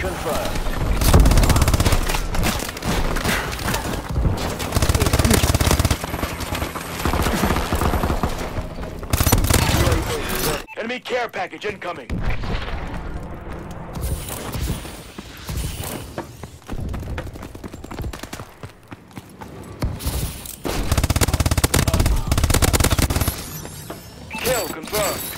confirmed. Enemy care package incoming. Kill confirmed.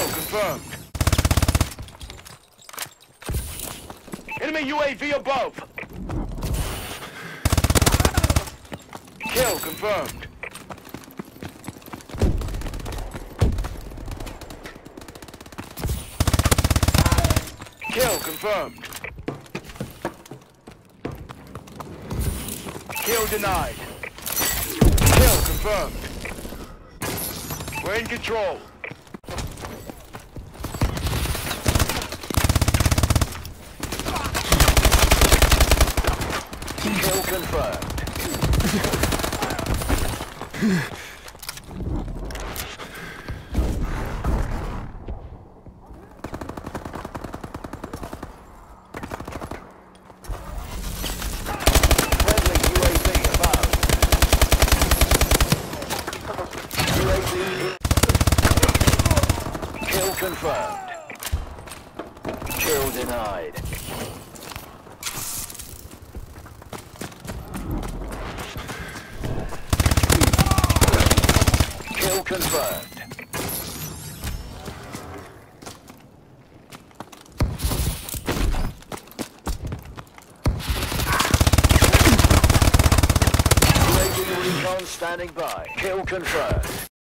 Kill confirmed. Enemy UAV above. Kill confirmed. Kill confirmed. Kill denied. Kill confirmed. We're in control. Kill confirmed. Kill confirmed. Kill denied. Kill confirmed. UAV recon standing by. Kill confirmed.